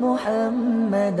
محمد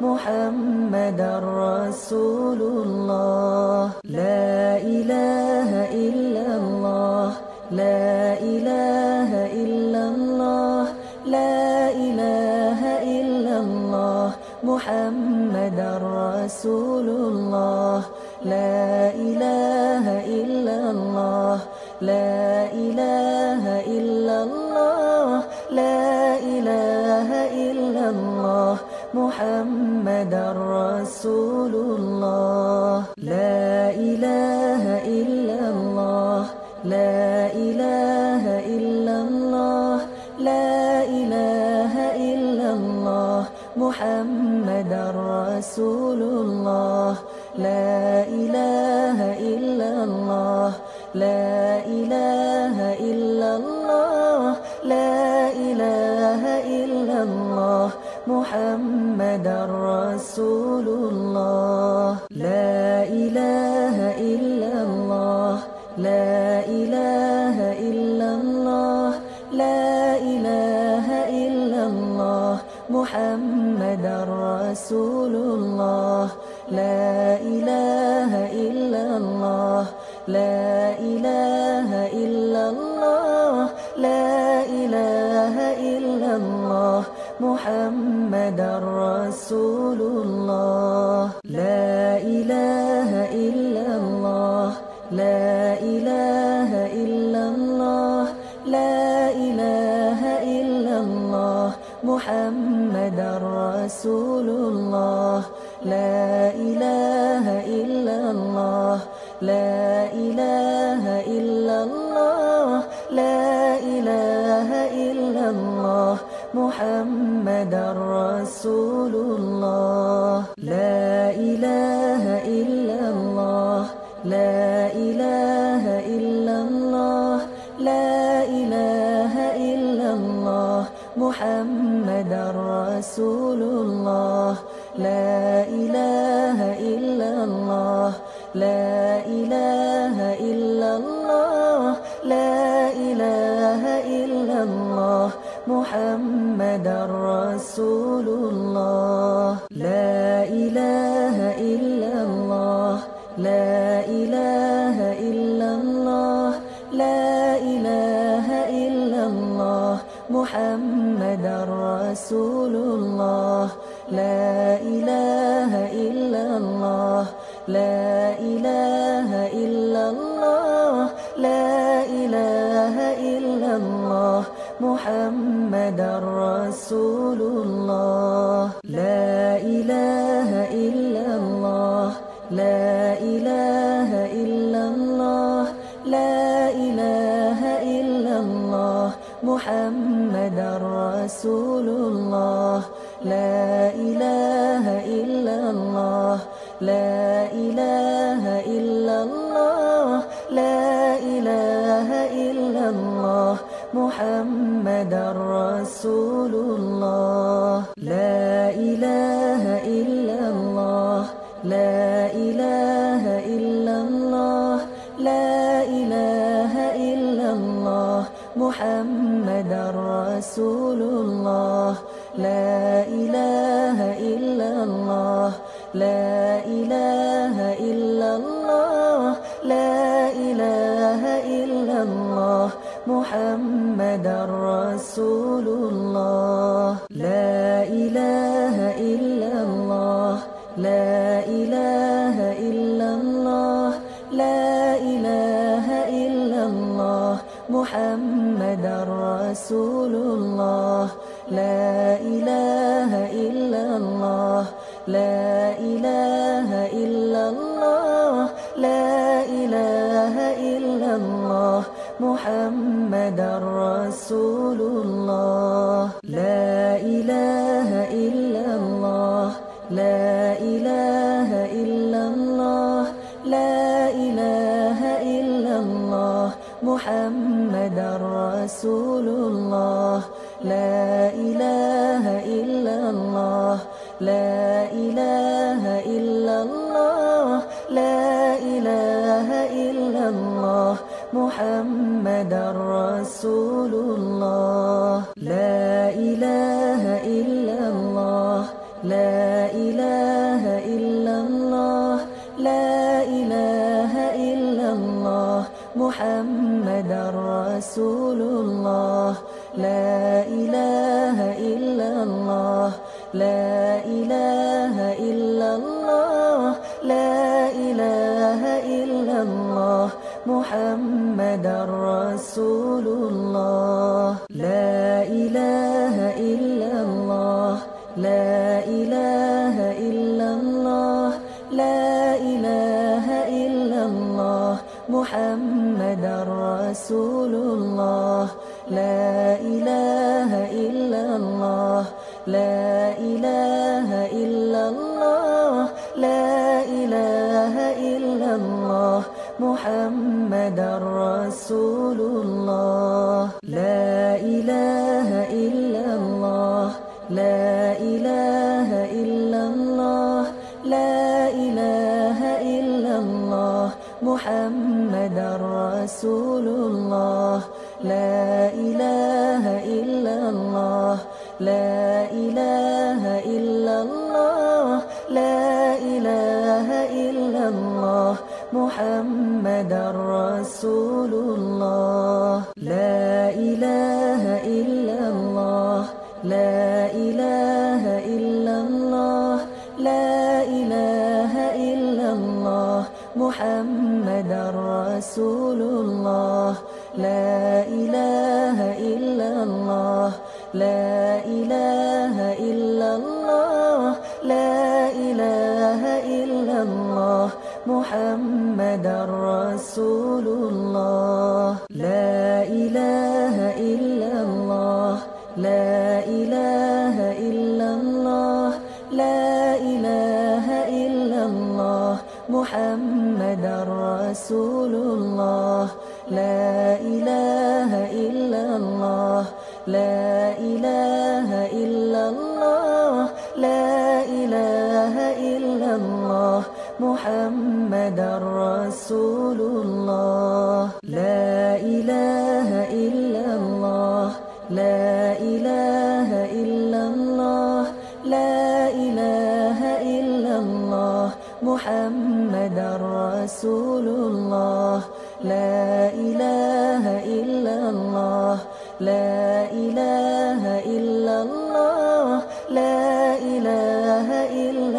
محمد رسول الله. لا إله إلا الله. لا إله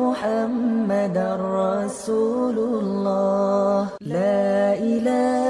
محمد رسول الله. لا إله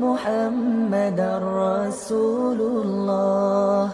محمد رسول الله.